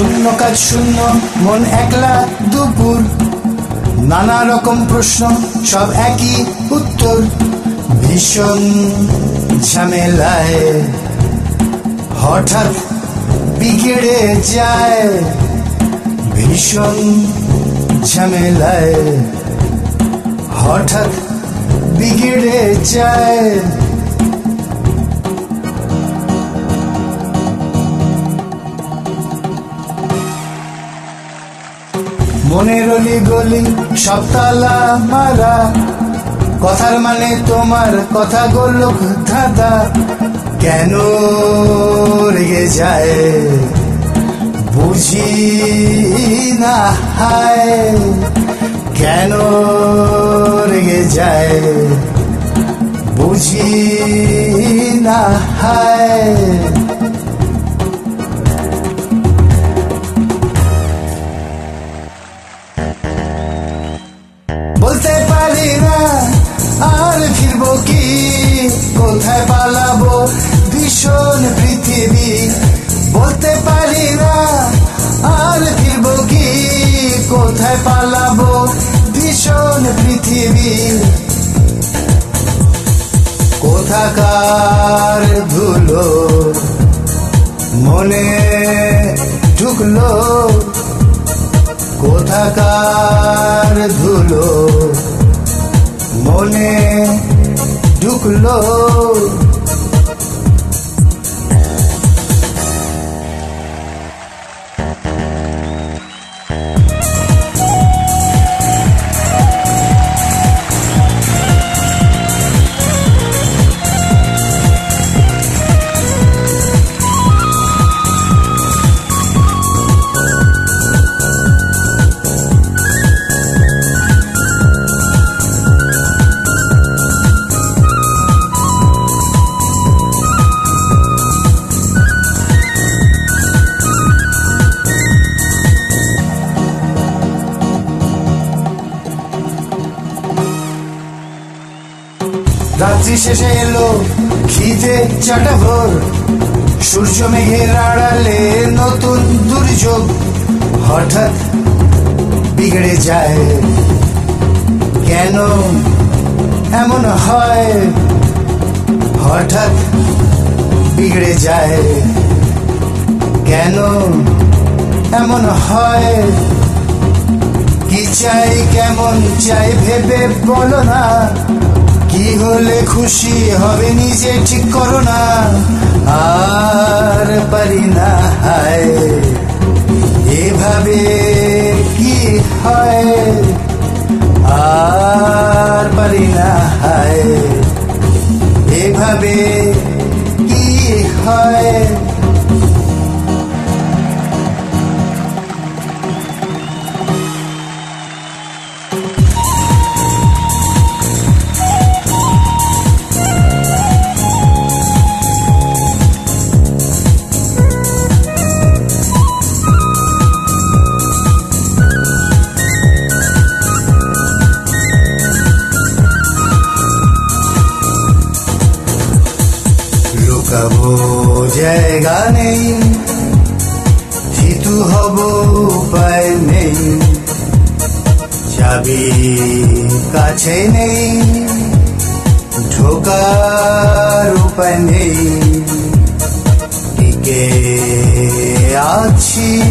শূন্য কাজ শূন্য, মন একলা দুপুর। নানা রকম প্রশ্ন, সব একই উত্তর। ভীষণ ঝামেলায় হঠাৎ বিগড়ে যায়। ভীষণ ঝামেলায় হঠাৎ বিগড়ে যায়। মনের অলি গলি সব তালা মারা। কথার মানে তোমার কথা গোলক ধাঁধা। কেন রেগে যায়? বুঝি না হায়। কেন রেগে যায়? বুঝি না হায়। কোথায় পালাবো? ভীষণ পৃথিবী। কোথাকার ধুলো মনে ঢুকলো? কোথাকার ধুলো মনে ঢুকলো? রাত্রি শেষে এলো খিদে চাটা ভোর। সূর্য মেঘের আড়ালে নতুন দুর্যোগ হঠাৎ বিগড়ে যায়। কেন এমন হয়? হঠাৎ বিগড়ে যায়। কেন এমন হয়? কি চাই, কেমন চাই, ভেবে বলো না। কি হলে খুশি হবে নিজে ঠিক করো না? আর পারি না হায়। এভাবে কি হয়? আর পারি না হায়। এভাবে কি হয়? লুকাবো জায়গা নেই। থিতু হব উপায় নেই। চাবি কাছে নেই। ঢোকার উপায় নেই। টিকে আছি,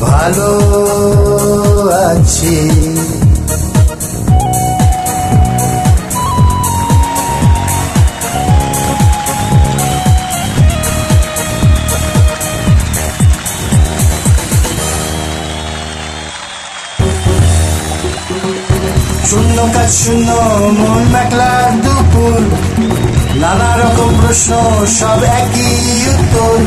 ভালো আছি। শূন্য কাজ শূন্য মন মেকলা দুপুর। নানা রকম প্রশ্ন সব একই উত্তর।